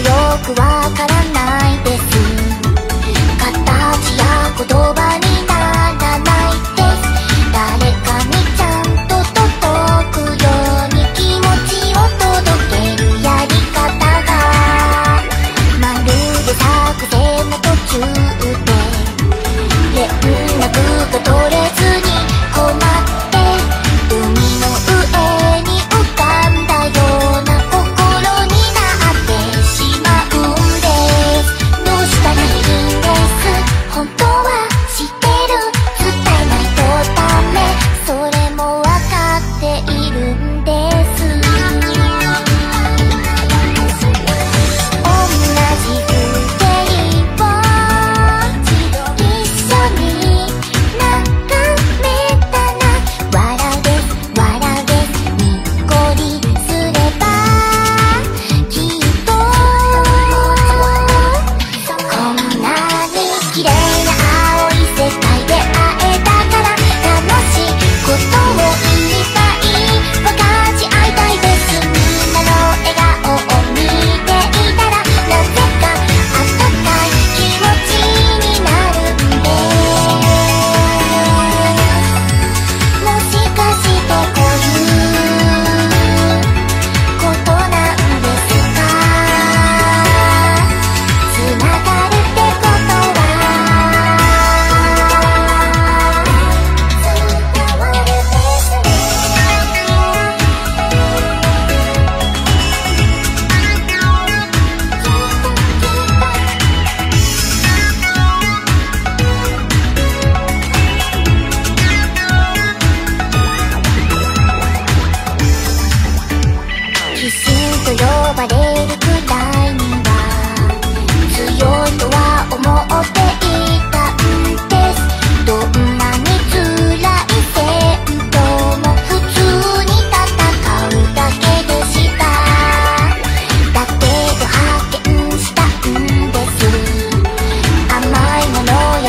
よくわからない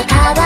i don't